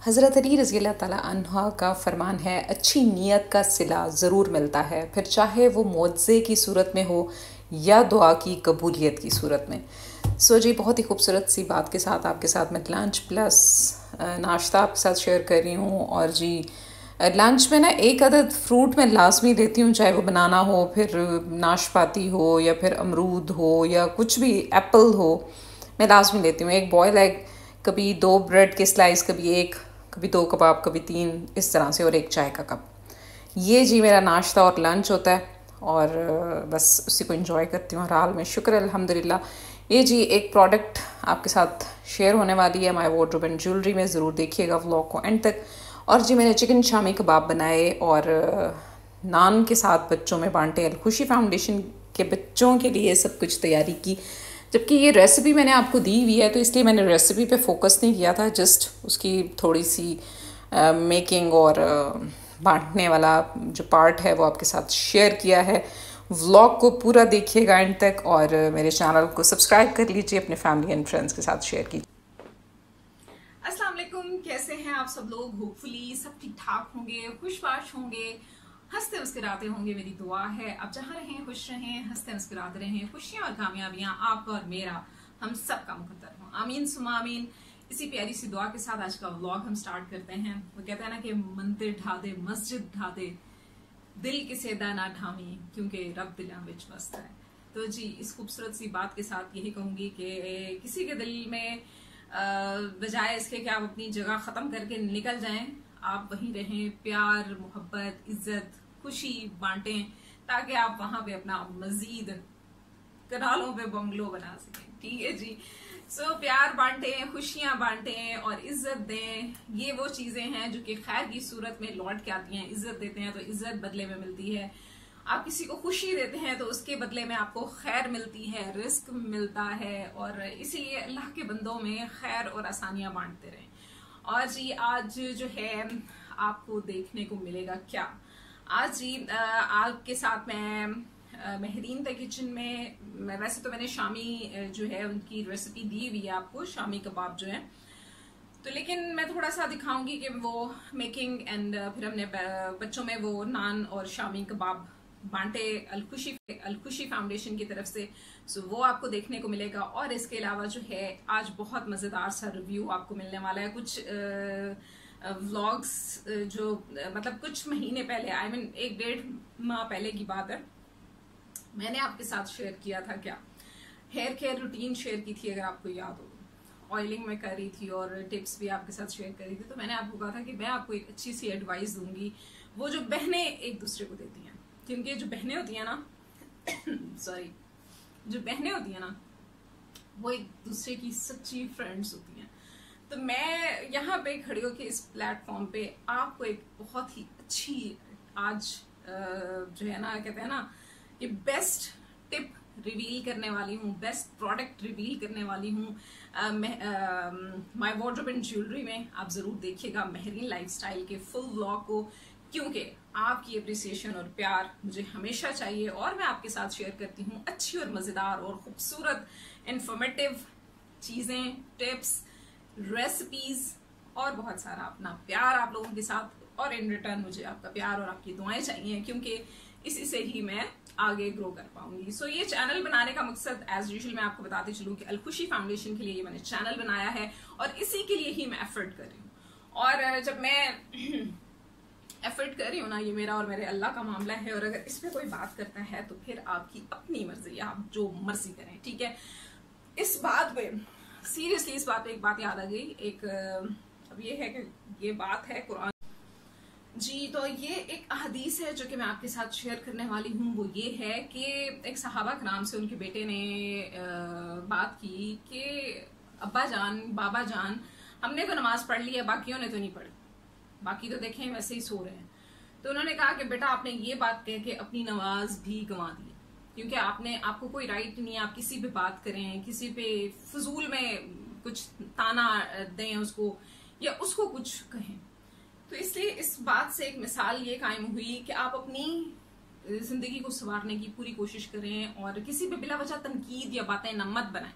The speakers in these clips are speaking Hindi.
हज़रत अली रज़ी तह का फरमान है, अच्छी नीयत का सिला ज़रूर मिलता है। फिर चाहे वो मुआवजे की सूरत में हो या दुआ की कबूलियत की सूरत में। सो जी, बहुत ही खूबसूरत सी बात के साथ आपके साथ मैं लंच प्लस नाश्ता आपके साथ शेयर कर रही हूँ। और जी लंच में ना एक अदद फ्रूट में लाजमी देती हूँ, चाहे वो बनाना हो, फिर नाशपाती हो या फिर अमरूद हो या कुछ भी एप्पल हो, मैं लाजमी देती हूँ। एक बॉयल एग कभी दो ब्रेड के स्लाइस कभी एक। कभी दो कबाब, कभी तीन, इस तरह से, और एक चाय का कप। ये जी मेरा नाश्ता और लंच होता है, और बस उसी को इंजॉय करती हूँ। हर हाल में शुक्र अल्हम्दुलिल्लाह, ये जी एक प्रोडक्ट आपके साथ शेयर होने वाली है। माई वॉड्रोब एंड ज्वेलरी में ज़रूर देखिएगा व्लॉग को एंड तक। और जी मैंने चिकन शामी कबाब बनाए, और नान के साथ बच्चों में बांटे अलखुशी फाउंडेशन के बच्चों के लिए सब कुछ तैयारी की। जबकि ये रेसिपी मैंने आपको दी हुई है तो इसलिए मैंने रेसिपी पे फोकस नहीं किया था जस्ट उसकी थोड़ी सी मेकिंग uh, और uh, बांटने वाला जो पार्ट है वो आपके साथ शेयर किया है। व्लॉग को पूरा देखिएगा एंड तक और मेरे चैनल को सब्सक्राइब कर लीजिए अपने फैमिली एंड फ्रेंड्स के साथ शेयर कीजिए। वालेकुम कैसे हैं आप सब लोग? होपफुली सब ठीक ठाक होंगे खुशबाश होंगे। हँसते मुस्कुराते होंगे मेरी दुआ है। आप जहाँ रहें, खुश रहें, हँसते मुस्कुराते रहें। खुशियाँ और कामयाबियाँ आपका और मेरा। हम सब का मुकदर हो। आमीन, सुमा आमीन। इसी प्यारी सी दुआ के साथ आज का व्लॉग हम स्टार्ट करते हैं। वो कहते हैं ना कि मंदिर ढा दे मस्जिद ढा दे दिल किसे दाना ढामी क्योंकि रब दिला बिच मस्त है। तो जी, इस खूबसूरत सी बात के साथ यही कहूँगी कि किसी के दिल में बजाय इसके कि आप अपनी जगह खत्म करके निकल जाएँ आप वहीं रहें प्यार मोहब्बत इज़्ज़त खुशी बांटें ताकि आप वहाँ पे अपना मजीद कनालों पे बंगलो बना सकें। ठीक है जी? सो so, प्यार बांटे खुशियाँ बांटे और इज़्ज़त दें ये वो चीज़ें हैं जो कि खैर की सूरत में लौट के आती हैं। इज़्ज़त देते हैं तो इज़्ज़त बदले में मिलती है। आप किसी को खुशी देते हैं तो उसके बदले में आपको खैर मिलती है रिस्क मिलता है और इसीलिए अल्लाह के बंदों में खैर और आसानियाँ बांटते रहें। और जी आज जो है आपको देखने को मिलेगा क्या? आज जी आपके साथ मैं महरीन द किचन में, मैं, वैसे तो मैंने शामी जो है, उनकी रेसिपी दी हुई है आपको, शामी कबाब जो है। तो लेकिन मैं थोड़ा सा दिखाऊँगी कि वो मेकिंग एंड फिर हमने बच्चों में वो नान और शामी कबाब बांटे अलखुशी अलखुशी फाउंडेशन की तरफ़ से। सो वो आपको देखने को मिलेगा। और इसके अलावा जो है आज बहुत मज़ेदार सा रिव्यू आपको मिलने वाला है। कुछ व्लॉग्स जो मतलब कुछ महीने पहले आई I मीन mean, एक डेढ़ माह पहले की बात है। मैंने आपके साथ शेयर किया था क्या? हेयर केयर रूटीन शेयर की थी अगर आपको याद हो। ऑयलिंग में कर रही थी और टिप्स भी आपके साथ शेयर कर रही थी। तो मैंने आपको कहा था कि मैं आपको एक अच्छी सी एडवाइस दूँगी। वो जो बहनें एक दूसरे को देती हैं। क्योंकि जो बहनें होती हैं ना सॉरी जो बहनें होती हैं ना, वो एक दूसरे की सच्ची फ्रेंड्स होती हैं। तो मैं यहाँ पे खड़ी होकर इस प्लेटफॉर्म पे आपको एक बहुत ही अच्छी आज जो है ना, कहते हैं ना, ये बेस्ट टिप रिवील करने वाली हूँ बेस्ट प्रोडक्ट रिवील करने वाली हूँ। माय वार्ड्रोब एंड ज्वेलरी में आप ज़रूर देखिएगा मेहरीन लाइफस्टाइल के फुल व्लॉग को, क्योंकि आपकी अप्रिसिएशन और प्यार मुझे हमेशा चाहिए और मैं आपके साथ शेयर करती हूँ अच्छी और मज़ेदार और खूबसूरत इंफॉर्मेटिव चीज़ें टिप्स रेसिपीज़ और बहुत सारा अपना प्यार आप लोगों के साथ। और इन रिटर्न मुझे आपका प्यार और आपकी दुआएँ चाहिए क्योंकि इसी से ही मैं आगे ग्रो कर पाऊँगी। सो so, ये चैनल बनाने का मकसद एज यूजल मैं आपको बताती चलूँ कि अलखुशी फाउंडेशन के लिए ये मैंने चैनल बनाया है और इसी के लिए ही मैं एफर्ट कर रही हूँ। और जब मैं एफर्ट कर रही हो ना, ये मेरा और मेरे अल्लाह का मामला है और अगर इस पर कोई बात करता है तो फिर आपकी अपनी मर्ज़ी आप जो मर्ज़ी करें, ठीक है? इस बात पे सीरियसली इस बात पे एक बात याद आ गई, एक अब ये है कि ये बात है कुरान। जी तो ये एक अहदीस है जो कि मैं आपके साथ शेयर करने वाली हूँ, वो ये है कि एक सहाबा नाम से उनके बेटे ने बात की कि अब्बा जान बाबा जान हमने तो नमाज़ पढ़ ली है, बाकियों ने तो नहीं पढ़ी। बाकी तो देखें, वैसे ही सो रहे हैं। तो उन्होंने कहा कि, बेटा, आपने ये बात कह के अपनी नमाज़ भी गंवा दी क्योंकि आपने, आपको कोई राइट नहीं है, आप किसी पे बात करें किसी पे फजूल में कुछ ताना दें उसको, या उसको कुछ कहें। तो इसलिए इस बात से एक मिसाल ये कायम हुई कि आप अपनी ज़िंदगी को संवारने की पूरी कोशिश करें और किसी पे बिला वजह तनकीद या बातें नमत बनाए।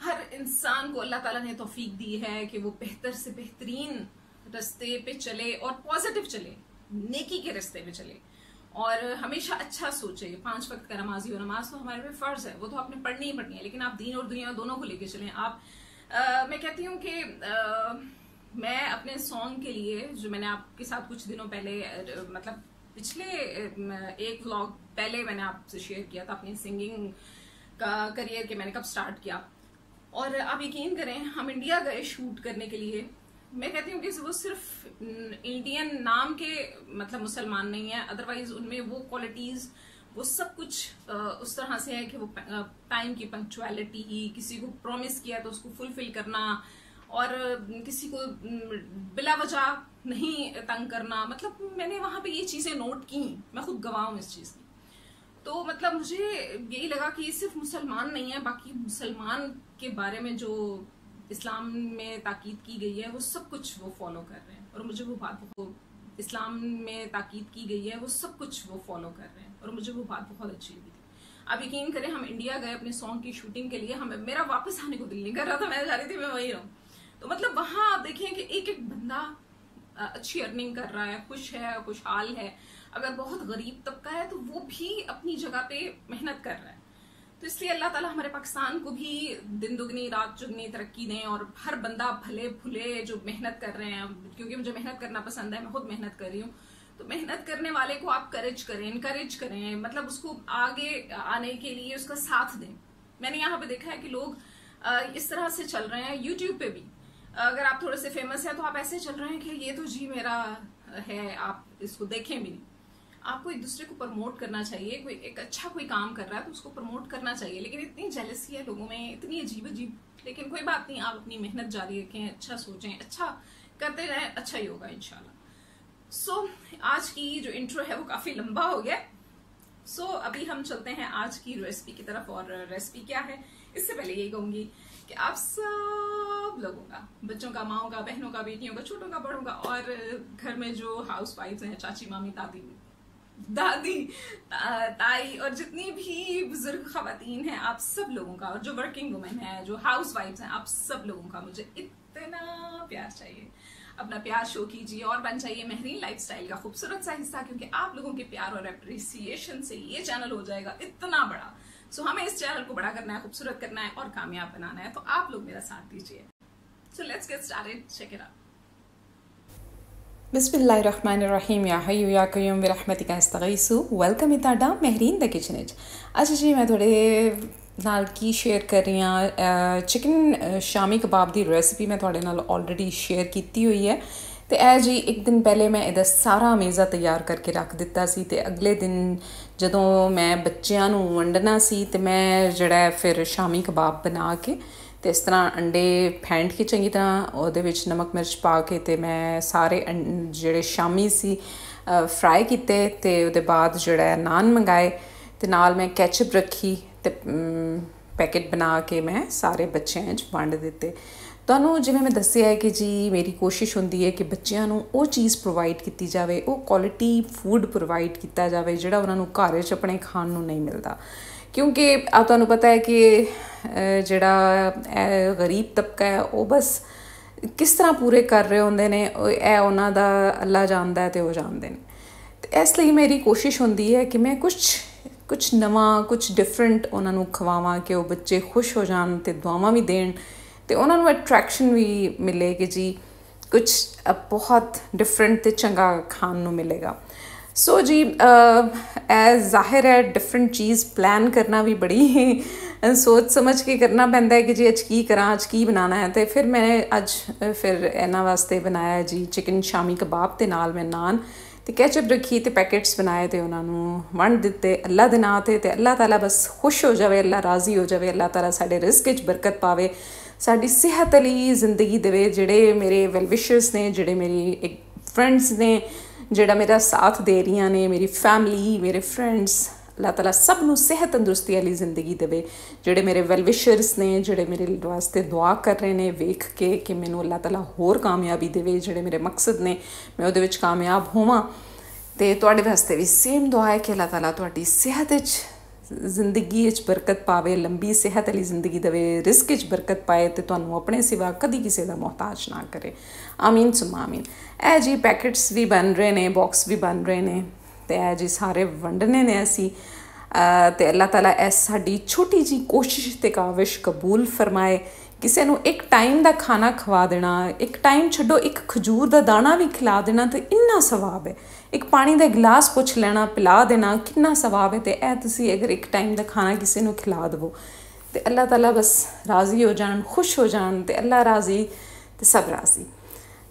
हर इंसान को अल्लाह ताला ने तोफीक दी है कि वो बेहतर से बेहतरीन रास्ते पे चले और पॉजिटिव चले नेकी के रास्ते पे चले। और हमेशा अच्छा सोचे पाँच वक्त का नमाजी हो नमाज़ तो हमारे पे फ़र्ज़ है वो तो आपने पढ़नी ही पढ़नी है लेकिन आप दीन और दुनिया दोनों को लेके चले। आप आ, मैं कहती हूँ कि आ, मैं अपने सॉन्ग के लिए जो मैंने आपके साथ कुछ दिनों पहले मतलब पिछले एक व्लॉग पहले मैंने आपसे शेयर किया था अपनी सिंगिंग का करियर के मैंने कब स्टार्ट किया। और आप यकीन करें हम इंडिया गए शूट करने के लिए मैं कहती हूँ कि वो सिर्फ़ इंडियन नाम के मतलब मुसलमान नहीं है। अदरवाइज़ उनमें वो क्वालिटीज वो सब कुछ उस तरह से है कि वो टाइम की पंक्चुअलिटी ही किसी को प्रॉमिस किया तो उसको फुलफिल करना और किसी को बिला वजह नहीं तंग करना। मतलब मैंने वहाँ पे ये चीज़ें नोट की, मैं खुद गवाऊं इस चीज़ की। तो मतलब मुझे यही लगा कि ये सिर्फ़ मुसलमान नहीं है, बाकी मुसलमान के बारे में जो इस्लाम में ताकीद की गई है, वो सब कुछ वो फॉलो कर रहे हैं। और मुझे वो बात वो इस्लाम में ताकीद की गई है, वो सब कुछ वो फॉलो कर रहे हैं। और मुझे वो बात बहुत अच्छी लगी थी। आप यकीन करें, हम इंडिया गए अपने सॉन्ग की शूटिंग के लिए, हमें मेरा वापस आने को दिल नहीं कर रहा था, मैं जा रही थी, मैं वही रहूँ। तो मतलब वहाँ आप देखें कि एक एक बंदा अच्छी अर्निंग कर रहा है, खुश है, खुशहाल है। अगर बहुत गरीब तबका है तो वो भी अपनी जगह पे मेहनत कर रहा है। तो इसलिए अल्लाह ताला हमारे पाकिस्तान को भी दिन दुगनी, रात चुगनी तरक्की दें और हर बंदा भले भुले जो मेहनत कर रहे हैं, क्योंकि मुझे मेहनत करना पसंद है, मैं खुद मेहनत कर रही हूँ। तो मेहनत करने वाले को आप करेज करें इनकरेज करें मतलब उसको आगे आने के लिए उसका साथ दें। मैंने यहाँ पे देखा है कि लोग इस तरह से चल रहे हैं यूट्यूब पे भी। अगर आप थोड़े से फ़ेमस है तो आप ऐसे चल रहे हैं कि ये तो जी मेरा है, आप इसको देखें भी नहीं। आपको एक दूसरे को प्रमोट करना चाहिए कोई एक अच्छा कोई काम कर रहा है तो उसको प्रमोट करना चाहिए। लेकिन इतनी जेलसी है लोगों में इतनी अजीब अजीब लेकिन कोई बात नहीं आप अपनी मेहनत जारी रखें अच्छा सोचें अच्छा करते रहें अच्छा ही होगा इनशाला सो so, आज की जो इंट्रो है वो काफ़ी लंबा हो गया। सो so, अभी हम चलते हैं आज की रेसिपी की तरफ़ और रेसिपी क्या है इससे पहले यही कहूँगी कि आप सब लोगों का बच्चों का माओ का बहनों का बेटियों का छोटों का बड़ों का और घर में जो हाउस वाइफ हैं चाची मामी दादी दादी ताई और जितनी भी बुज़ुर्ग खातन हैं, आप सब लोगों का, और जो वर्किंग वुमेन है, जो हाउस वाइफ हैं, आप सब लोगों का मुझे इतना प्यार चाहिए। अपना प्यार शो कीजिए और बन जाइए महरीन लाइफस्टाइल का खूबसूरत सा हिस्सा, क्योंकि आप लोगों के प्यार और अप्रिसिएशन से ये चैनल हो जाएगा इतना बड़ा। सो हमें इस चैनल को बड़ा करना है, खूबसूरत करना है और कामयाब बनाना है तो आप लोग मेरा साथ दीजिए। So let's get started check it out ਬਿਸਮਿਲ੍ਲਾਹਿਰਰਹਿਮਾਨਿਰਰਹੀਮ, ਯਾ ਹਯੂ, ਯਾ ਕਯੂਮ, ਬਿਰਹਮਤਿਕਾ ਅਸਤਗੀਸੂ ਵੈਲਕਮ ਹੈ ਤੁਹਾਡਾ ਮਹਿਰੀਨ ਦਾ ਕਿਚਨ ਵਿੱਚ। ਅੱਜ ਜੀ, ਮੈਂ ਤੁਹਾਡੇ ਨਾਲ ਕੀ ਸ਼ੇਅਰ ਕਰ ਰਹੀ ਹਾਂ ਚਿਕਨ ਸ਼ਾਮੀ ਕਬਾਬ ਦੀ ਰੈਸਿਪੀ ਮੈਂ ਤੁਹਾਡੇ ਨਾਲ ਆਲਰੇਡੀ ਸ਼ੇਅਰ ਕੀਤੀ ਹੋਈ ਹੈ। ਤੇ ਇਹ ਜੀ, ਇੱਕ ਦਿਨ ਪਹਿਲੇ ਮੈਂ ਇਹਦਾ ਸਾਰਾ ਮੇਜ਼ਾ ਤਿਆਰ ਕਰਕੇ ਰੱਖ ਦਿੱਤਾ ਸੀ ਤੇ ਅਗਲੇ ਦਿਨ ਜਦੋਂ ਮੈਂ ਬੱਚਿਆਂ ਨੂੰ ਵੰਡਣਾ ਸੀ ਤੇ ਮੈਂ ਜਿਹੜਾ ਫਿਰ ਸ਼ਾਮੀ ਕਬਾਬ ਬਣਾ ਕੇ ਤੇ ਇਸ ਤਰ੍ਹਾਂ ਅੰਡੇ ਫੈਂਟ ਕੇ ਚੰਗੀ ਤਰ੍ਹਾਂ ਉਹਦੇ ਵਿੱਚ ਨਮਕ ਮਿਰਚ ਪਾ ਕੇ ਤੇ ਮੈਂ ਸਾਰੇ ਜਿਹੜੇ ਸ਼ਾਮੀ ਸੀ ਫਰਾਈ ਕੀਤੇ ਤੇ ਉਹਦੇ ਬਾਅਦ ਜਿਹੜਾ ਨਾਨ ਮੰਗਾਏ ਤੇ ਨਾਲ ਮੈਂ ਕੈਚਅਪ ਰੱਖੀ ਤੇ ਪੈਕੇਟ ਬਣਾ ਕੇ ਮੈਂ ਸਾਰੇ ਬੱਚਿਆਂ 'ਚ ਵੰਡ ਦਿੱਤੇ। ਤੁਹਾਨੂੰ ਜਿਵੇਂ ਮੈਂ ਦੱਸਿਆ ਹੈ ਕਿ ਜੀ ਮੇਰੀ ਕੋਸ਼ਿਸ਼ ਹੁੰਦੀ ਹੈ ਕਿ ਬੱਚਿਆਂ ਨੂੰ ਉਹ ਚੀਜ਼ ਪ੍ਰੋਵਾਈਡ ਕੀਤੀ ਜਾਵੇ, ਉਹ ਕੁਆਲਿਟੀ ਫੂਡ ਪ੍ਰੋਵਾਈਡ ਕੀਤਾ ਜਾਵੇ ਜਿਹੜਾ ਉਹਨਾਂ ਨੂੰ ਘਰ 'ਚ ਆਪਣੇ ਖਾਣ ਨੂੰ ਨਹੀਂ ਮਿਲਦਾ। ਕਿਉਂਕਿ ਆ ਤੁਹਾਨੂੰ ਪਤਾ ਹੈ ਕਿ ਜਿਹੜਾ ਗਰੀਬ ਤਬਕਾ ਹੈ, ਉਹ ਬਸ ਕਿਸ ਤਰ੍ਹਾਂ ਪੂਰੇ ਕਰ ਰਹੇ ਹੁੰਦੇ ਨੇ ਇਹ ਉਹਨਾਂ ਦਾ ਅੱਲਾ ਜਾਣਦਾ ਹੈ ਤੇ ਉਹ ਜਾਣਦੇ ਨੇ। ਤੇ ਇਸ ਲਈ ਮੇਰੀ ਕੋਸ਼ਿਸ਼ ਹੁੰਦੀ ਹੈ ਕਿ ਮੈਂ ਕੁਝ ਕੁਝ ਨਵਾਂ ਕੁਝ ਡਿਫਰੈਂਟ ਉਹਨਾਂ ਨੂੰ ਖਵਾਵਾਂ ਕਿ ਉਹ ਬੱਚੇ ਖੁਸ਼ ਹੋ ਜਾਣ ਤੇ ਦੁਆਵਾਂ ਵੀ ਦੇਣ ਤੇ ਉਹਨਾਂ ਨੂੰ ਅਟਰੈਕਸ਼ਨ ਵੀ ਮਿਲੇ ਕਿ ਜੀ ਕੁਝ ਬਹੁਤ ਡਿਫਰੈਂਟ ਤੇ ਚੰਗਾ ਖਾਣ ਨੂੰ ਮਿਲੇਗਾ। ਸੋ ਜੀ ਐ ਜ਼ਾਹਿਰ ਹੈ ਡਿਫਰੈਂਟ ਚੀਜ਼ ਪਲਾਨ ਕਰਨਾ ਵੀ ਬੜੀ ਸੋਚ ਸਮਝ ਕੇ ਕਰਨਾ ਪੈਂਦਾ ਹੈ ਕਿ ਜੀ ਅੱਜ ਕੀ ਕਰਾਂ ਅੱਜ ਕੀ ਬਣਾਉਣਾ ਹੈ ਤੇ ਫਿਰ ਮੈਂ ਅੱਜ ਫਿਰ ਇਹਨਾਂ ਵਾਸਤੇ ਬਣਾਇਆ ਜੀ ਚਿਕਨ ਸ਼ਾਮੀ ਕਬਾਬ ਦੇ ਨਾਲ ਮੈਂ ਨਾਨ ਤੇ ਕੈਚਅਪ ਰੱਖੀ ਤੇ ਪੈਕੇਟਸ ਬਣਾਏ ਤੇ ਉਹਨਾਂ ਨੂੰ ਵੰਡ ਦਿੱਤੇ ਅੱਲਾ ਦੇ ਨਾਂ ਤੇ ਤੇ ਅੱਲਾ ਤਾਲਾ ਬਸ ਖੁਸ਼ ਹੋ ਜਾਵੇ ਅੱਲਾ ਰਾਜ਼ੀ ਹੋ ਜਾਵੇ ਅੱਲਾ ਤਾਲਾ ਸਾਡੇ ਰਿਜ਼ਕ ਵਿੱਚ ਬਰਕਤ ਪਾਵੇ ਸਾਡੀ ਸਿਹਤ ਲਈ ਜ਼ਿੰਦਗੀ ਦੇਵੇ ਜਿਹੜੇ ਮੇਰੇ ਵੈਲ ਵਿਸ਼ਰਸ ਨੇ ਜਿਹੜੇ ਮੇਰੀ ਇੱਕ ਫਰੈਂਡਸ ਨੇ ਜਿਹੜਾ ਮੇਰਾ ਸਾਥ ਦੇ ਰਹੀਆਂ ਨੇ, ਮੇਰੀ ਫੈਮਿਲੀ ਮੇਰੇ ਫਰੈਂਡਸ ਅੱਲਾਹ ਤਾਲਾ ਸਭ ਨੂੰ ਸਿਹਤ ਤੰਦਰੁਸਤੀ ਵਾਲੀ ਜ਼ਿੰਦਗੀ ਦੇਵੇ। ਜਿਹੜੇ ਮੇਰੇ ਵੈਲ ਵਿਸ਼ਰਸ ਨੇ, ਜਿਹੜੇ ਮੇਰੇ ਵਾਸਤੇ ਦੁਆ ਕਰ ਰਹੇ ਨੇ, ਵੇਖ ਕੇ ਕਿ ਮੈਨੂੰ ਅੱਲਾਹ ਤਾਲਾ ਹੋਰ ਕਾਮਯਾਬੀ ਦੇਵੇ, ਜਿਹੜੇ ਮੇਰੇ ਮਕਸਦ ਨੇ, ਮੈਂ ਉਹਦੇ ਵਿੱਚ ਕਾਮਯਾਬ ਹੋਵਾਂ। ਤੇ ਤੁਹਾਡੇ ਵਾਸਤੇ ਵੀ ਸੇਮ ਦੁਆ ਹੈ ਕਿ ਅੱਲਾਹ ਤਾਲਾ ਤੁਹਾਡੀ ਸਿਹਤ ਵਿੱਚ ਜ਼ਿੰਦਗੀ ਵਿੱਚ ਬਰਕਤ ਪਾਵੇ, ਲੰਬੀ ਸਿਹਤ ਵਾਲੀ ਜ਼ਿੰਦਗੀ ਦੇਵੇ, ਰਿਸਕ ਵਿੱਚ ਬਰਕਤ ਪਾਏ ਤੇ ਤੁਹਾਨੂੰ ਆਪਣੇ ਸਿਵਾ ਕਦੀ ਕਿਸੇ ਦਾ ਮੁਹਤਾਜ ਨਾ ਕਰੇ। ਆਮੀਨ ਸੁਮਾ ਆਮੀਨ। ਇਹ ਜੀ ਪੈਕੇਟਸ ਵੀ ਬਣ ਰਹੇ ਨੇ, ਬਾਕਸ ਵੀ ਬਣ ਰਹੇ ਨੇ ਤੇ ਇਹ ਜੀ ਸਾਰੇ ਵੰਡਨੇ ਨੇ ਅਸੀਂ। ਤੇ ਅੱਲਾਹ ਤਾਲਾ ਐਸ ਸਾਡੀ ਛੋਟੀ ਜੀ ਕੋਸ਼ਿਸ਼ ਤੇ ਕਾਵਿਸ਼ ਕਬੂਲ ਫਰਮਾਏ। ਕਿਸੇ ਨੂੰ ਇੱਕ ਟਾਈਮ ਦਾ ਖਾਣਾ ਖਵਾ ਦੇਣਾ, ਇੱਕ ਟਾਈਮ ਛੱਡੋ, ਇੱਕ ਖਜੂਰ ਦਾ ਦਾਣਾ ਵੀ ਖਿਲਾ ਦੇਣਾ ਤੇ ਇੰਨਾ ਸਵਾਬ ਹੈ। ਇੱਕ ਪਾਣੀ ਦਾ ਗਲਾਸ ਪੁੱਛ ਲੈਣਾ, ਪਿਲਾ ਦੇਣਾ, ਕਿੰਨਾ ਸਵਾਬ ਹੈ ਤੇ ਇਹ ਤੁਸੀਂ ਅਗਰ ਇੱਕ ਟਾਈਮ ਦਾ ਖਾਣਾ ਕਿਸੇ ਨੂੰ ਖਿਲਾ ਦਵੋ। ਤੇ ਅੱਲਾਹ ਤਾਲਾ ਬਸ ਰਾਜ਼ੀ ਹੋ ਜਾਣ, ਖੁਸ਼ ਹੋ ਜਾਣ ਤੇ ਅੱਲਾਹ ਰਾਜ਼ੀ ਤੇ ਸਭ ਰਾਜ਼ੀ।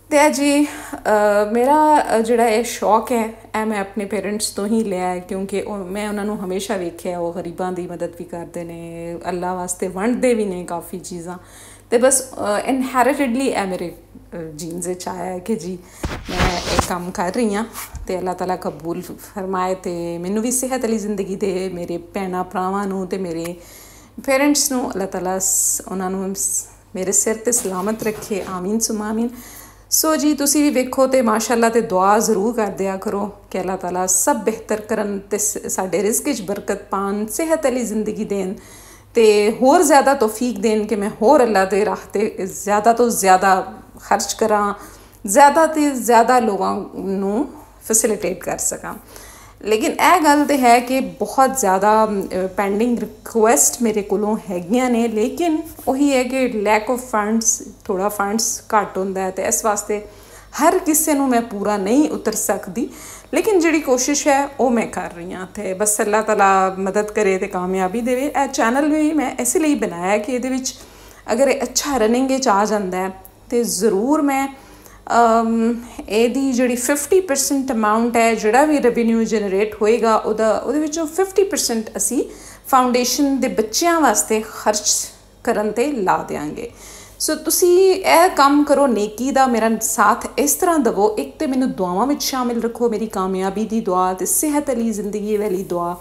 ਤੇ ਜੀ ਮੇਰਾ ਜਿਹੜਾ ਇਹ ਸ਼ੌਕ ਹੈ, ਇਹ ਮੈਂ ਆਪਣੇ ਪੇਰੈਂਟਸ ਤੋਂ ਹੀ ਲਿਆ ਕਿਉਂਕਿ ਉਹ, ਮੈਂ ਉਹਨਾਂ ਨੂੰ ਹਮੇਸ਼ਾ ਵੇਖਿਆ, ਉਹ ਗਰੀਬਾਂ ਦੀ ਮਦਦ ਵੀ ਕਰਦੇ ਨੇ ਅੱਲਾ ਵਾਸਤੇ ਵੰਡਦੇ ਵੀ ਨੇ ਕਾਫੀ ਚੀਜ਼ਾਂ। ਤੇ ਬਸ ਇਨਹੈਰਿਟਡਲੀ ਇਹ ਮੇਰੇ ਜੀਨਸ ਵਿੱਚ ਆਇਆ ਕਿ ਜੀ ਮੈਂ ਇਹ ਕੰਮ ਕਰ ਰਹੀ ਹਾਂ ਤੇ ਅੱਲਾਹ ਤਾਲਾ ਕਬੂਲ ਫਰਮਾਏ ਤੇ ਮੈਨੂੰ ਵੀ ਸਿਹਤ ਵਾਲੀ ਜ਼ਿੰਦਗੀ ਦੇ ਮੇਰੇ ਭੈਣਾ ਭਰਾਵਾਂ ਨੂੰ ਤੇ ਮੇਰੇ ਪੇਰੈਂਟਸ ਨੂੰ ਅੱਲਾਹ ਤਾਲਾ ਉਹਨਾਂ ਨੂੰ ਮੇਰੇ ਸਿਰ ਤੇ ਸਲਾਮਤ ਰੱਖੇ, ਆਮੀਨ ਸੁਮਾਮੀਨ ਸੋ ਜੀ ਤੁਸੀਂ ਵੀ ਵੇਖੋ ਤੇ ਮਾਸ਼ਾਅੱਲਾ ਤੇ ਦੁਆ ਜ਼ਰੂਰ ਕਰਦਿਆ ਕਰੋ ਕਿ ਅੱਲਾਹ ਤਾਲਾ ਸਭ ਬਿਹਤਰ ਕਰਨ ਤੇ ਸਾਡੇ ਰਿਜ਼ਕ ਵਿੱਚ ਬਰਕਤ ਪਾਣ ਸਿਹਤ ਵਾਲੀ ਜ਼ਿੰਦਗੀ ਦੇਣ ਤੇ ਹੋਰ ਜ਼ਿਆਦਾ ਤੌਫੀਕ ਦੇਣ ਕਿ ਮੈਂ ਹੋਰ ਅੱਲਾ ਦੇ ਰਾਹ ਤੇ ਜ਼ਿਆਦਾ ਤੋਂ ਜ਼ਿਆਦਾ ਖਰਚ ਕਰਾਂ, ਜ਼ਿਆਦਾ ਤੇ ਜ਼ਿਆਦਾ ਲੋਕਾਂ ਨੂੰ ਫੈਸਿਲਿਟੇਟ ਕਰ ਸਕਾਂ। ਲੇਕਿਨ ਇਹ ਗੱਲ ਤੇ ਹੈ ਕਿ ਬਹੁਤ ਜ਼ਿਆਦਾ ਪੈਂਡਿੰਗ ਰਿਕੁਐਸਟ ਮੇਰੇ ਕੋਲੋਂ ਹੈਗੀਆਂ ਨੇ, ਲੇਕਿਨ ਉਹੀ ਹੈ ਕਿ ਲੈਕ ਆਫ ਫੰਡਸ ਥੋੜਾ ਫੰਡਸ ਘੱਟ ਹੁੰਦਾ ਹੈ ਤੇ ਇਸ ਵਾਸਤੇ ਹਰ ਕਿਸੇ ਨੂੰ ਮੈਂ ਪੂਰਾ ਨਹੀਂ ਉਤਰ ਸਕਦੀ। ਲੇਕਿਨ ਜਿਹੜੀ ਕੋਸ਼ਿਸ਼ ਹੈ, ਉਹ ਮੈਂ ਕਰ ਰਹੀ ਹਾਂ ਤੇ ਬਸ ਅੱਲਾਹ ਤਾਲਾ ਮਦਦ ਕਰੇ ਤੇ ਕਾਮਯਾਬੀ ਦੇਵੇ। ਇਹ ਚੈਨਲ ਵੀ ਮੈਂ ਐਸੇ ਲਈ ਬਣਾਇਆ ਕਿ ਇਹਦੇ ਵਿੱਚ ਅਗਰ ਇਹ ਅੱਛਾ ਰਨਿੰਗ ਵਿੱਚ ਆ ਜਾਂਦਾ ਹੈ ਤੇ ਜ਼ਰੂਰ ਮੈਂ ਇਹਦੀ ਜਿਹੜੀ 50% ਅਮਾਉਂਟ ਹੈ, ਜਿਹੜਾ ਵੀ ਰੈਵਨਿਊ ਜਨਰੇਟ ਹੋਏਗਾ, ਉਹਦਾ, ਉਹਦੇ ਵਿੱਚੋਂ 50% ਅਸੀਂ ਫਾਊਂਡੇਸ਼ਨ ਦੇ ਬੱਚਿਆਂ ਵਾਸਤੇ ਖਰਚ ਕਰਨ ਤੇ ਲਾ ਦੇਾਂਗੇ ਸੋ ਤੁਸੀਂ ਇਹ ਕੰਮ ਕਰੋ, ਨੇਕੀ ਦਾ ਮੇਰਾ ਸਾਥ ਇਸ ਤਰ੍ਹਾਂ ਦਵੋ, ਇੱਕ ਤੇ ਮੈਨੂੰ ਦੁਆਵਾਂ ਵਿੱਚ ਸ਼ਾਮਿਲ ਰੱਖੋ, ਮੇਰੀ ਕਾਮਯਾਬੀ ਦੀ ਦੁਆ ਤੇ ਸਿਹਤ ਵਾਲੀ ਜ਼ਿੰਦਗੀ ਵਾਲੀ ਦੁਆ।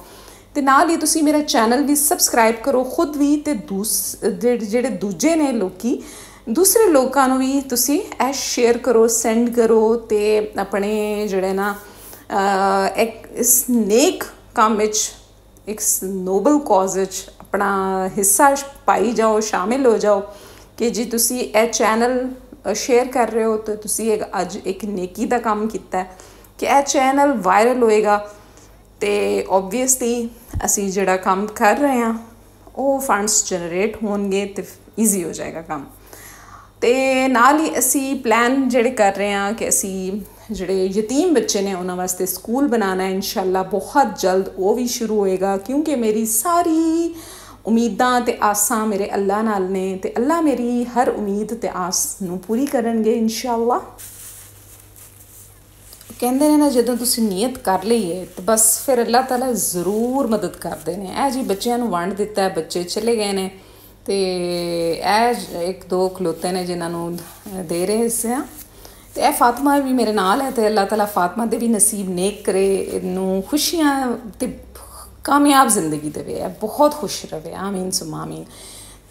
ਤੇ ਨਾਲ ਹੀ ਤੁਸੀਂ ਮੇਰਾ ਚੈਨਲ ਵੀ ਸਬਸਕ੍ਰਾਈਬ ਕਰੋ, ਖੁਦ ਵੀ ਤੇ ਦੂਸ ਜਿਹੜੇ ਦੂਜੇ ਨੇ ਲੋਕੀ ਦੂਸਰੇ ਲੋਕਾਂ ਨੂੰ ਵੀ ਤੁਸੀਂ ਇਹ ਸ਼ੇਅਰ ਕਰੋ ਸੈਂਡ ਕਰੋ ਤੇ ਆਪਣੇ ਜਿਹੜੇ ਨਾ ਇੱਕ ਇਸ ਨੇਕ ਕੰਮ ਵਿੱਚ, ਇੱਕ ਨੋਬਲ ਕਾਜ਼ ਵਿੱਚ ਆਪਣਾ ਹਿੱਸਾ ਪਾਈ ਜਾਓ, ਸ਼ਾਮਿਲ ਹੋ ਜਾਓ ਕਿ ਜੀ ਤੁਸੀਂ ਇਹ ਚੈਨਲ ਸ਼ੇਅਰ ਕਰ ਰਹੇ ਹੋ ਤਾਂ ਤੁਸੀਂ ਇੱਕ ਅੱਜ ਇੱਕ ਨੇਕੀ ਦਾ ਕੰਮ ਕੀਤਾ ਕਿ ਇਹ ਚੈਨਲ ਵਾਇਰਲ ਹੋਏਗਾ ਤੇ ਆਬਵੀਅਸਲੀ ਅਸੀਂ ਜਿਹੜਾ ਕੰਮ ਕਰ ਰਹੇ ਹਾਂ, ਉਹ ਫੰਡਸ ਜਨਰੇਟ ਹੋਣਗੇ ਤੇ ਈਜ਼ੀ ਹੋ ਜਾਏਗਾ ਕੰਮ। ਤੇ ਨਾਲ ਹੀ ਅਸੀਂ ਪਲਾਨ ਜਿਹੜੇ ਕਰ ਰਹੇ ਹਾਂ ਕਿ ਅਸੀਂ ਜਿਹੜੇ ਯਤੀਮ ਬੱਚੇ ਨੇ ਉਹਨਾਂ ਵਾਸਤੇ ਸਕੂਲ ਬਣਾਉਣਾ ਹੈ, ਇਨਸ਼ਾਅੱਲਾ ਬਹੁਤ ਜਲਦ ਉਹ ਵੀ ਸ਼ੁਰੂ ਹੋਏਗਾ, ਕਿਉਂਕਿ ਮੇਰੀ ਸਾਰੀ ਉਮੀਦਾਂ ਤੇ ਆਸਾਂ ਮੇਰੇ ਅੱਲਾ ਨਾਲ ਨੇ ਤੇ ਅੱਲਾ ਮੇਰੀ ਹਰ ਉਮੀਦ ਤੇ ਆਸ ਨੂੰ ਪੂਰੀ ਕਰਨਗੇ ਇਨਸ਼ਾਅੱਲਾ। ਕਹਿੰਦੇ ਨੇ ਨਾ, ਜਦੋਂ ਤੁਸੀਂ ਨੀਅਤ ਕਰ ਲਈਏ ਤਾਂ ਬਸ ਫਿਰ ਅੱਲਾ ਤਾਲਾ ਜ਼ਰੂਰ ਮਦਦ ਕਰਦੇ ਨੇ। ਇਹ ਜੀ ਬੱਚਿਆਂ ਨੂੰ ਵੰਡ ਦਿੱਤਾ ਹੈ ਬੱਚੇ ਚਲੇ ਗਏ ਨੇ। ਤੇ ਇਹ ਇੱਕ ਦੋ ਖਲੋਤੇ ਨੇ ਜਿਨ੍ਹਾਂ ਨੂੰ ਦੇ ਰਹੇ ਹਿੱਸੇ ਆ। ਤੇ ਇਹ ਫਾਤਮਾ ਵੀ ਮੇਰੇ ਨਾਲ ਹੈ ਤੇ ਅੱਲਾਹ ਤਾਲਾ ਫਾਤਮਾ ਦੇ ਵੀ ਨਸੀਬ ਨੇਕ ਕਰੇ, ਇਹਨੂੰ ਖੁਸ਼ੀਆਂ ਤੇ ਕਾਮਯਾਬ ਜ਼ਿੰਦਗੀ ਦੇਵੇ, ਇਹ ਬਹੁਤ ਖੁਸ਼ ਰਹੇ ਆਮੀਨ ਸੁਮਾਮੀਨ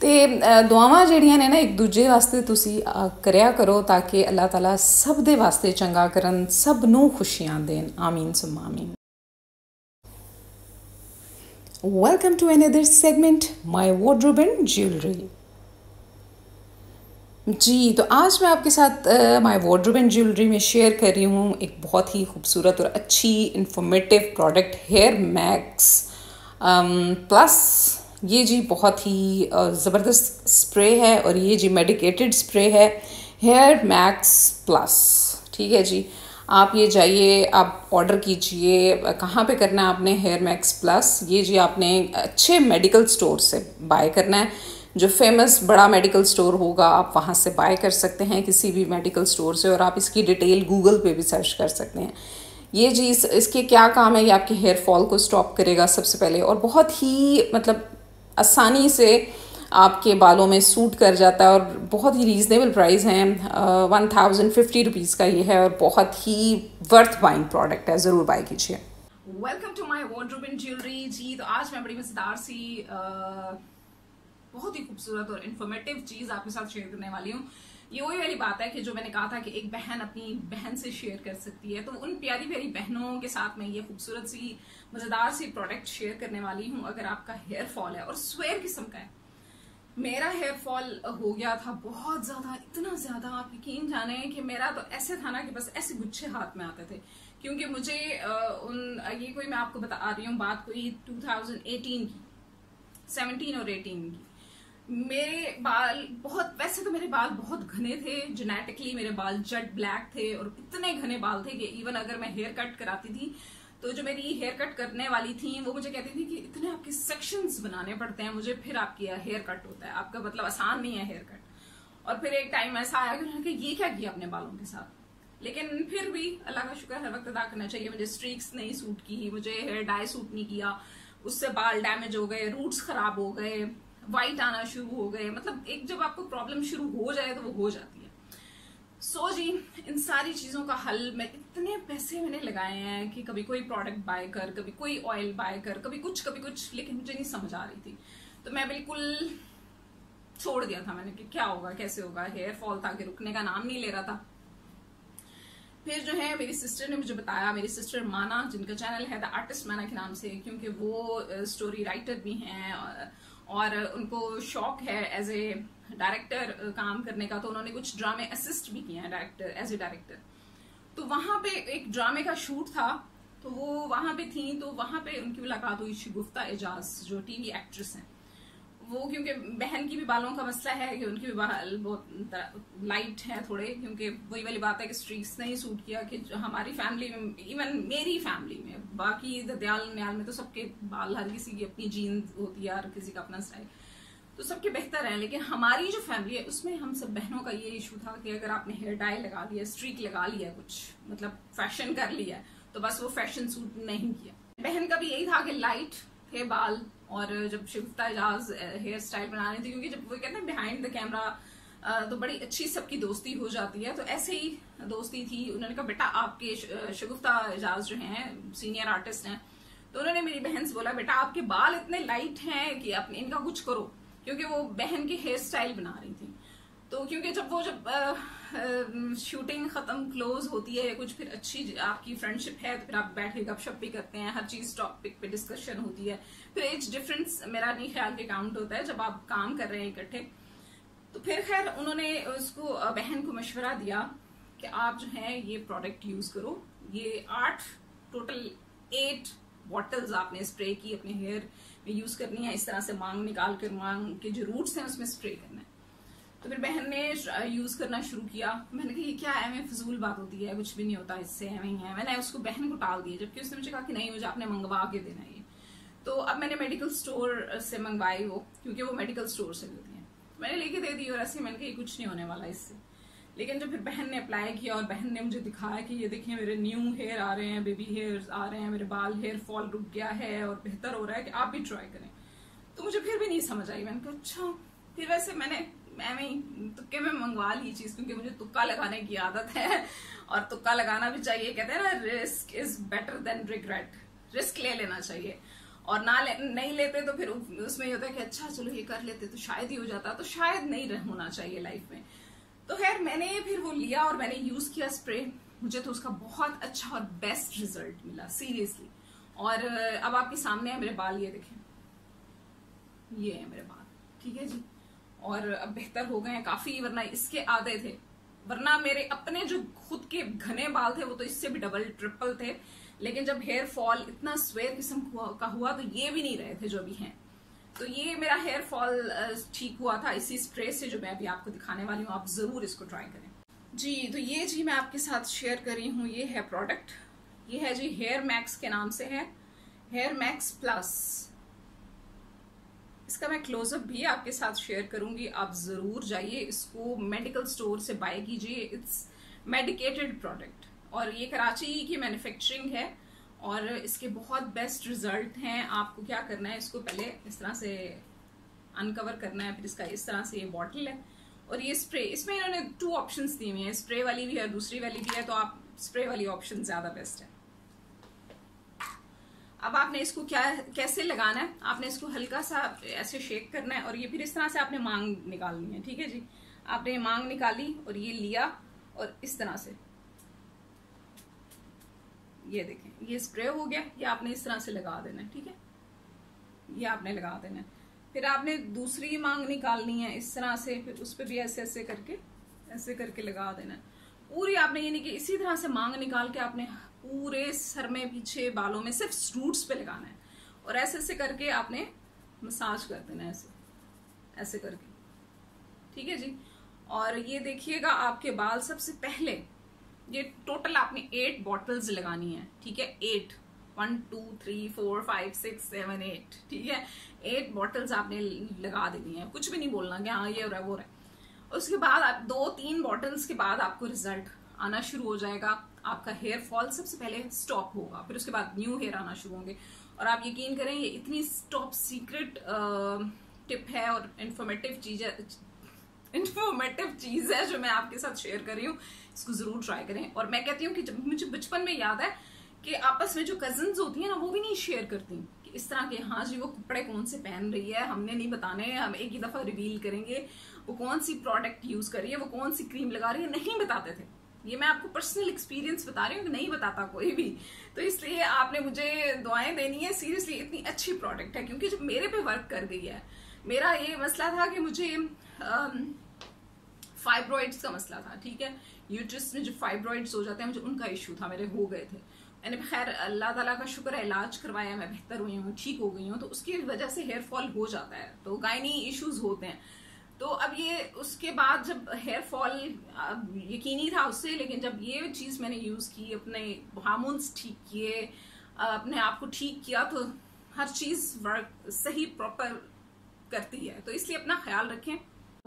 ਤੇ ਦੁਆਵਾਂ ਜਿਹੜੀਆਂ ਨੇ ਨਾ ਇੱਕ ਦੂਜੇ ਵਾਸਤੇ ਤੁਸੀਂ ਕਰਿਆ ਕਰੋ ਤਾਂ ਕਿ ਅੱਲਾਹ ਤਾਲਾ ਸਭ ਦੇ ਵਾਸਤੇ ਚੰਗਾ ਕਰਨ, ਸਭ ਨੂੰ ਖੁਸ਼ੀਆਂ ਦੇਣ, ਆਮੀਨ ਸੁਮਾਮੀਨ Welcome to another segment, My Wardrobe and Jewelry. जी तो आज मैं आपके साथ माय वॉर्ड्रोब एंड ज्वेलरी में शेयर कर रही हूँ एक बहुत ही खूबसूरत और अच्छी informative product hair max plus ये जी बहुत ही ज़बरदस्त स्प्रे है और ये जी मेडिकेटेड स्प्रे है हेयर मैक्स प्लस ठीक है जी? आप ये जाइए आप ऑर्डर कीजिए कहाँ पे करना है आपने हेयर मैक्स प्लस ये जी आपने अच्छे मेडिकल स्टोर से बाय करना है। जो फ़ेमस बड़ा मेडिकल स्टोर होगा आप वहाँ से बाय कर सकते हैं किसी भी मेडिकल स्टोर से और आप इसकी डिटेल गूगल पे भी सर्च कर सकते हैं। ये जी इस, इसके क्या काम है? ये आपके हेयर फॉल को स्टॉप करेगा सबसे पहले और बहुत ही मतलब आसानी से आपके बालों में सूट कर जाता है और बहुत ही रीज़नेबल प्राइस हैं। वन थाउज़ेंड फिफ्टी रुपीज़ का ये है और बहुत ही वर्थ बाइंग प्रोडक्ट है। ज़रूर बाय कीजिए। Welcome to my wardrobe and jewellery जी तो आज मैं बड़ी मज़ेदार सी बहुत ही खूबसूरत और इन्फॉर्मेटिव चीज़ आपके साथ शेयर करने वाली हूँ। ये वही वाली बात है कि जो मैंने कहा था कि एक बहन अपनी बहन से शेयर कर सकती है तो उन प्यारी प्यारी बहनों के साथ मैं ये खूबसूरत सी, मज़ेदार सी प्रोडक्ट शेयर करने वाली हूँ। अगर आपका हेयर फॉल है और स्वेयर किस्म का है मेरा हेयर फॉल हो गया था बहुत ज़्यादा, इतना ज़्यादा। आप यकीन जाने कि मेरा तो ऐसे था ना कि बस ऐसे गुच्छे हाथ में आते थे। क्योंकि मुझे उन ये कोई मैं आपको बता रही हूँ बात कोई 2018 की 17 और 18 की। मेरे बाल बहुत, वैसे तो मेरे बाल बहुत घने थे जेनेटिकली मेरे बाल जट ब्लैक थे और इतने घने बाल थे कि इवन अगर मैं हेयर कट कराती थी तो जो मेरी हेयर कट करने वाली थी, वो मुझे कहती थी कि इतने आपके सेक्शंस बनाने पड़ते हैं, मुझे फिर आपकी हेयर कट होता है। आपका मतलब आसान नहीं है हेयर कट और फिर एक टाइम ऐसा आया कि उन्होंने ये क्या किया अपने बालों के साथ? लेकिन फिर भी अल्लाह का शुक्र हर वक्त अदा करना चाहिए। मुझे स्ट्रीक्स नहीं सूट की, मुझे हेयर डाई सूट नहीं किया। उससे बाल डैमेज हो गए रूट्स खराब हो गए वाइट आना शुरू हो गए। मतलब एक जब आपको प्रॉब्लम शुरू हो जाए तो वो हो जाती है। सो so जी, इन सारी चीज़ों का हल मैं, इतने पैसे मैंने लगाए हैं कि कभी कोई प्रोडक्ट बाय कर, कभी कोई ऑयल बाय कर, कभी कुछ कभी कुछ, लेकिन मुझे नहीं समझ आ रही थी। तो मैं बिल्कुल छोड़ दिया था मैंने कि क्या होगा, कैसे होगा हेयर फॉल था कि रुकने का नाम नहीं ले रहा था। फिर जो है, मेरी सिस्टर ने मुझे बताया, मेरी सिस्टर माना, जिनका चैनल है द आर्टिस्ट माना के नाम से, क्योंकि वो स्टोरी राइटर भी हैं, और उनको शौक है एज ए डायरेक्टर काम करने का तो उन्होंने कुछ ड्रामे असिस्ट भी किए हैं डायरेक्टर एज ए डायरेक्टर तो वहाँ पे एक ड्रामे का शूट था तो वो वहाँ पे थी तो वहाँ पे उनकी मुलाकात हुई शिगुफ्ता एजाज, जो टीवी एक्ट्रेस हैं. वो क्योंकि बहन की भी बालों का मसला है, कि उनके भी बाल बहुत लाइट है थोड़े, क्योंकि वही वाली बात है कि स्ट्रीक्स नहीं सूट किया कि हमारी फैमिली में इवन मेरी फैमिली में, बाकी दयाल न्याल में तो सबके बाल हर किसी की अपनी जीन होती है, हर किसी का अपना स्टाइल तो सबके बेहतर है, लेकिन हमारी जो फैमिली है, उसमें हम सब बहनों का ये इशू था कि अगर आपने हेयर डाई लगा लिया स्ट्रीक लगा लिया कुछ मतलब फ़ैशन कर लिया तो बस वो फ़ैशन सूट नहीं किया। बहन का भी यही था कि लाइट थे बाल, और जब शिफ्ता एजाज हेयर स्टाइल बना रही थी, क्योंकि जब वो कहते हैं बिहाइंड द कैमरा तो बड़ी अच्छी सबकी दोस्ती हो जाती है तो ऐसे ही दोस्ती थी। उन्होंने कहा, बेटा, आपके शगुफ्ता एजाज जो हैं सीनियर आर्टिस्ट हैं। तो उन्होंने मेरी बहन से बोला, बेटा, आपके बाल इतने लाइट हैं कि अपने इनका कुछ करो। क्योंकि वो बहन की हेयर स्टाइल बना रही थी। तो क्योंकि जब वो जब आ, आ, शूटिंग खत्म क्लोज होती है कुछ फिर अच्छी आपकी फ्रेंडशिप है तो फिर आप बैठ के गपशप भी करते हैं हर चीज़ टॉपिक पे डिस्कशन होती है। फिर एज डिफरेंस मेरा नहीं ख्याल के काउंट होता है जब आप काम कर रहे हैं इकट्ठे। तो फिर खैर उन्होंने उसको बहन को मशवरा दिया कि आप जो है ये प्रोडक्ट यूज़ करो। ये आठ टोटल एट बॉटल्स आपने स्प्रे की, अपने हेयर में यूज़ करनी है, इस तरह से मांग निकाल कर, मांग के जो रूट्स हैं उसमें स्प्रे करना है। तो फिर बहन ने यूज़ करना शुरू किया। मैंने कहा, ये क्या है? मैं फजूल बात होती है, कुछ भी नहीं होता, इससे है ही। मैंने उसको बहन को टाल दिया, जबकि उसने मुझे कहा कि, नहीं, मुझे आपने मंगवा के देना ये। तो अब मैंने मेडिकल स्टोर से मंगवाई वो, क्योंकि वो मेडिकल स्टोर से मिलती है। मैंने लेके दे दी और ऐसे मैंने कहा कुछ नहीं होने वाला इससे। लेकिन जब फिर बहन ने अप्लाई किया और बहन ने मुझे दिखाया कि ये देखिए मेरे न्यू हेयर आ रहे हैं बेबी हेयर आ रहे हैं मेरे बाल हेयर फॉल रुक गया है और बेहतर हो रहा है कि आप भी ट्राई करें। तो मुझे फिर भी नहीं समझ आई। मैंने कहा अच्छा फिर वैसे मैंने मैं तुक्के में मंगवा ली चीज़ क्योंकि मुझे तुक्का लगाने की आदत है और तुक्का लगाना भी चाहिए। कहते हैं ना risk is better than regret risk ले लेना चाहिए। और ना ले, नहीं लेते तो फिर उसमें ये होता है कि अच्छा चलो ये कर लेते तो शायद ही हो जाता। तो शायद नहीं होना चाहिए लाइफ में। तो खैर, मैंने फिर वो लिया और मैंने यूज़ किया स्प्रे मुझे तो उसका बहुत अच्छा और बेस्ट रिज़ल्ट मिला सीरियसली और अब आपके सामने है मेरे बाल, ये देखें। ये है मेरे बाल, ठीक है जी? और अब बेहतर हो गए हैं काफ़ी, वरना इसके आधे थे। वरना मेरे अपने जो खुद के घने बाल थे, वो तो इससे भी डबल ट्रिपल थे। लेकिन जब हेयर फॉल इतना स्वेर किस्म का हुआ तो ये भी नहीं रहे थे जो भी हैं। तो ये मेरा हेयर फॉल ठीक हुआ था। इसी स्प्रे से जो मैं अभी आपको दिखाने वाली हूँ, आप ज़रूर इसको ट्राई करें। जी तो ये जी मैं आपके साथ शेयर कर रही हूँ, ये है प्रोडक्ट ये है जी हेयर मैक्स के नाम से है। हेयर मैक्स प्लस इसका मैं क्लोजअप भी आपके साथ शेयर करूँगी। आप ज़रूर जाइए, इसको मेडिकल स्टोर से बाय कीजिए। इट्स मेडिकेटेड प्रोडक्ट और ये कराची की मैन्युफैक्चरिंग है। और इसके बहुत बेस्ट रिज़ल्ट हैं। आपको क्या करना है, इसको पहले इस तरह से अनकवर करना है, फिर इसका इस तरह से ये बॉटल है। और ये स्प्रे इसमें इन्होंने टू ऑप्शंस दिए हुए हैं। स्प्रे वाली भी है, दूसरी वाली भी है तो आप स्प्रे वाली ऑप्शन ज़्यादा बेस्ट है। अब आपने इसको क्या, कैसे लगाना है? आपने इसको हल्का सा ऐसे शेक करना है और ये फिर इस तरह से आपने मांग निकालनी है, ठीक है जी? आपने मांग निकाली और ये लिया और इस तरह से। ये देखें ये स्प्रे हो गया, ये आपने इस तरह से लगा देना, ठीक है? ये आपने लगा देना। फिर आपने दूसरी मांग निकालनी है इस तरह से, फिर उस पर भी ऐसे ऐसे करके ऐसे करके लगा देना। पूरी आपने, यानी कि इसी तरह से मांग निकाल के आपने पूरे सर में, पीछे बालों में सिर्फ़ रूट्स पे लगाना है। और ऐसे ऐसे करके आपने मसाज कर देना है ऐसे ऐसे करके। ठीक है जी? और ये देखिएगा, आपके बाल सबसे पहले ये टोटल आपने एट बॉटल्स लगानी है, ठीक है? Eight one two three four five six seven eight ठीक है? एट बॉटल्स आपने लगा देनी है। कुछ भी नहीं बोलना कि हाँ ये हो रहा है, वो रहा है। उसके बाद आप दो, तीन बॉटल्स के बाद आपको रिज़ल्ट आना शुरू हो जाएगा। आपका हेयर फॉल सबसे पहले स्टॉप होगा, फिर उसके बाद न्यू हेयर आना शुरू होंगे। और आप यकीन करें, ये इतनी टॉप सीक्रेट टिप है और इन्फॉर्मेटिव चीज़ इन्फॉर्मेटिव चीज़ है जो मैं आपके साथ शेयर कर रही हूँ, इसको ज़रूर ट्राई करें। और मैं कहती हूँ कि जब मुझे बचपन में याद है कि आपस में जो कज़न होती है ना, वो भी नहीं शेयर करती। कि इस तरह के हाँ जी, वो कपड़े कौन से पहन रही है, हमने नहीं बताने, हम एक ही दफ़ा रिवील करेंगे, वो कौन सी प्रोडक्ट यूज़ कर रही है, वो कौन सी क्रीम लगा रही है, नहीं बताते थे। ये मैं आपको पर्सनल एक्सपीरियंस बता रही हूँ कि नहीं बताता कोई भी। तो इसलिए आपने मुझे दुआएँ देनी है सीरियसली इतनी अच्छी प्रोडक्ट है। क्योंकि जब मेरे पे वर्क कर गई है, मेरा ये मसला था कि मुझे फाइब्रॉइड्स का मसला था, ठीक है? यूट्रस में जो फाइब्रॉइड्स हो जाते हैं, मुझे उनका इशू था, मेरे हो गए थे। मैंने खैर, अल्लाह ताला का शुक्र है इलाज करवाया, मैं बेहतर हुई हूँ, ठीक हो गई हूँ तो उसकी वजह से हेयर फॉल हो जाता है तो गायनी इश्यूज़ होते हैं। तो अब ये, उसके बाद जब हेयर फॉल यकीनी था उससे, लेकिन जब ये चीज़ मैंने यूज़ की, अपने हार्मोन्स ठीक किए अपने आप को ठीक किया तो हर चीज़ वर्क सही प्रॉपर करती है। तो इसलिए अपना ख्याल रखें।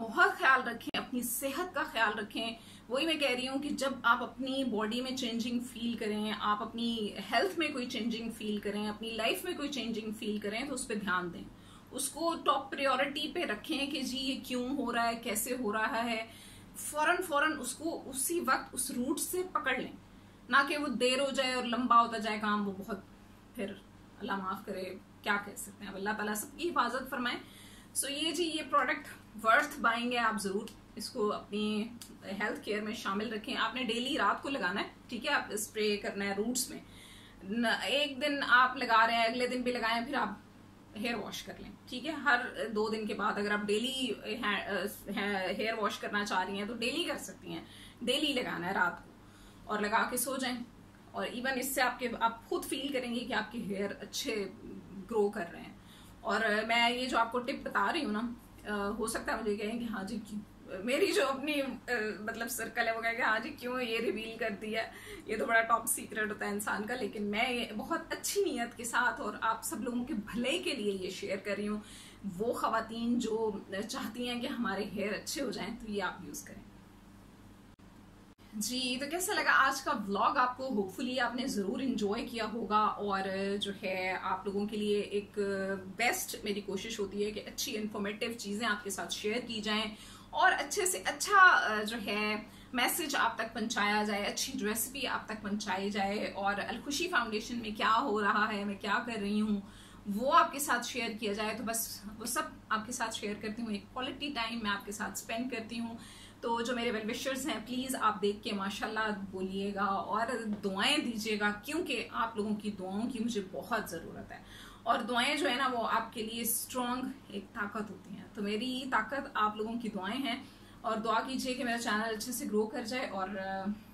बहुत ख्याल रखें, अपनी सेहत का ख्याल रखें। वही मैं कह रही हूँ कि जब आप अपनी बॉडी में चेंजिंग फील करें, आप अपनी हेल्थ में कोई चेंजिंग फील करें, अपनी लाइफ में कोई चेंजिंग फील करें तो उस पर ध्यान दें। उसको टॉप प्रायोरिटी पे रखें कि जी ये क्यों हो रहा है, कैसे हो रहा है। फ़ौरन फ़ौरन उसको उसी वक्त, उस रूट से पकड़ लें। ना कि वो देर हो जाए और लंबा होता जाए काम, वो बहुत फिर अल्लाह माफ़ करे, क्या कह सकते हैं? अल्लाह ताला सबकी हिफाजत फरमाए। सो ये जी, ये प्रोडक्ट वर्थ बाइंग है, आप ज़रूर इसको अपनी हेल्थ केयर में शामिल रखें। आपने डेली रात को लगाना है, ठीक है? आप स्प्रे करना है रूट्स में। एक दिन आप लगा रहे हैं, अगले दिन भी लगाएँ, फिर आप हेयर वॉश कर लें, ठीक है? हर दो दिन के बाद अगर आप डेली हेयर वॉश करना चाह रही हैं तो डेली कर सकती हैं। डेली लगाना है रात को, और लगा के सो जाएँ। और इवन इससे आपके, आप खुद फील करेंगे कि आपके हेयर अच्छे ग्रो कर रहे हैं। और मैं ये जो आपको टिप बता रही हूँ ना हो सकता है मुझे कहें कि हाँ जी मेरी जो अपनी मतलब सर्कल है वो कहेंगे हाँ जी, क्यों ये रिवील कर दिया? ये तो बड़ा टॉप सीक्रेट होता है इंसान का, लेकिन मैं ये बहुत अच्छी नीयत के साथ और आप सब लोगों के भले के लिए ये शेयर कर रही हूँ, वो खातन जो चाहती हैं कि हमारे हेयर अच्छे हो जाएँ तो ये आप यूज़ करें। जी तो कैसा लगा आज का व्लॉग आपको? होपफुली आपने ज़रूर इंजॉय किया होगा और जो है, आप लोगों के लिए एक बेस्ट मेरी कोशिश होती है कि अच्छी इन्फॉर्मेटिव चीज़ें आपके साथ शेयर की जाएँ और अच्छे से अच्छा जो है मैसेज आप तक पहुँचाया जाए, अच्छी रेसिपी आप तक पहुंचाई जाए और अलखुशी फाउंडेशन में क्या हो रहा है, मैं क्या कर रही हूँ, वो आपके साथ शेयर किया जाए। तो बस वो सब आपके साथ शेयर करती हूँ। एक क्वालिटी टाइम मैं आपके साथ स्पेंड करती हूँ। तो जो मेरे वेल विशर्स हैं प्लीज़ आप देख के माशाल्लाह बोलिएगा और दुआएँ दीजिएगा, क्योंकि आप लोगों की दुआओं की मुझे बहुत ज़रूरत है। और दुआएँ जो है ना, वो आपके लिए स्ट्रॉन्ग एक ताकत होती हैं। तो मेरी ताकत आप लोगों की दुआएँ हैं और दुआ कीजिए कि मेरा चैनल अच्छे से ग्रो कर जाए और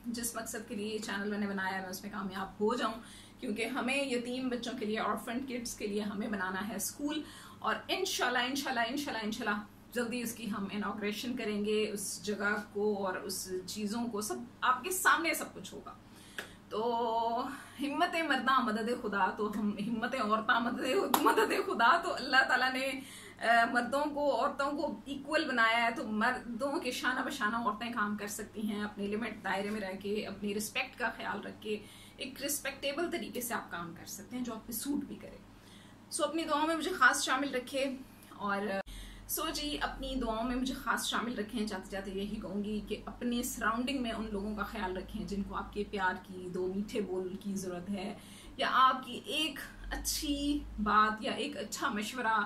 जिस मकसद के लिए ये चैनल मैंने बनाया मैं उसमें कामयाब हो जाऊँ। क्योंकि हमें यतीम बच्चों के लिए ऑर्फेंट किड्स के लिए हमें बनाना है स्कूल और इनशाला इनशाला इनशाला इनशाला जल्दी इसकी हम इनाग्रेशन करेंगे, उस जगह को और उस चीज़ों को, सब आपके सामने सब कुछ होगा। तो हिम्मत मरदा मदद खुदा तो हम हिम्मत औरता मदद मदद खुदा तो अल्लाह ताला ने मर्दों को, औरतों को इक्वल बनाया है तो मर्दों के शाना बशाना औरतें काम कर सकती हैं, अपने लिमिट दायरे में रह के, अपनी रिस्पेक्ट का ख्याल रख के, एक रिस्पेक्टेबल तरीके से आप काम कर सकते हैं, जो आप सूट भी करे। सो अपनी दुआओं में मुझे खास शामिल रखे और सो so जी, अपनी दुआओं में मुझे खास शामिल रखें, जाते जाते यही कहूँगी कि अपने सराउंडिंग में उन लोगों का ख्याल रखें जिनको आपके प्यार की, दो मीठे बोल की ज़रूरत है, या आपकी एक अच्छी बात या एक अच्छा मशवरा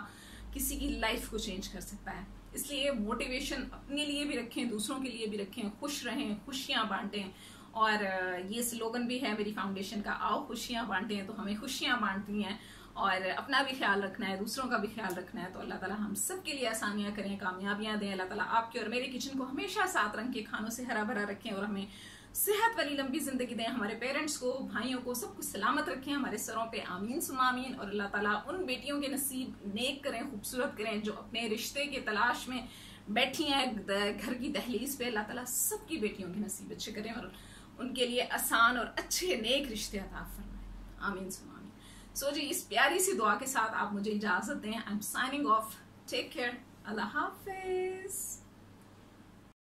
किसी की लाइफ को चेंज कर सकता है। इसलिए मोटिवेशन अपने लिए भी रखें, दूसरों के लिए भी रखें, खुश रहें, खुशियाँ बांटें, और ये स्लोगन भी है, मेरी फाउंडेशन का, आओ खुशियाँ बांटें तो हमें खुशियाँ बांटती हैं। और अपना भी ख्याल रखना है, दूसरों का भी ख्याल रखना है तो अल्लाह ताला हम सब के लिए आसानियाँ करें, कामयाबियाँ दें। अल्लाह ताला आपके और मेरे किचन को हमेशा सात रंग के खानों से हरा भरा रखें और हमें सेहत वाली लंबी ज़िंदगी दें। हमारे पेरेंट्स को, भाइयों को सबको सलामत रखें, हमारे सरों पे आमीन सुमामीन और अल्लाह ताला उन बेटियों के नसीब नेक करें, खूबसूरत करें, जो अपने रिश्ते के तलाश में बैठी हैं घर की दहलीज पे। अल्लाह ताला सबकी बेटियों के नसीब अच्छे करें और उनके लिए आसान और अच्छे नेक रिश्ते अता फरमाए। आमीन सुमामीन सो जी, इस प्यारी सी दुआ के साथ आप मुझे इजाज़त दें। I am signing off take care अल्लाह हाफिज़।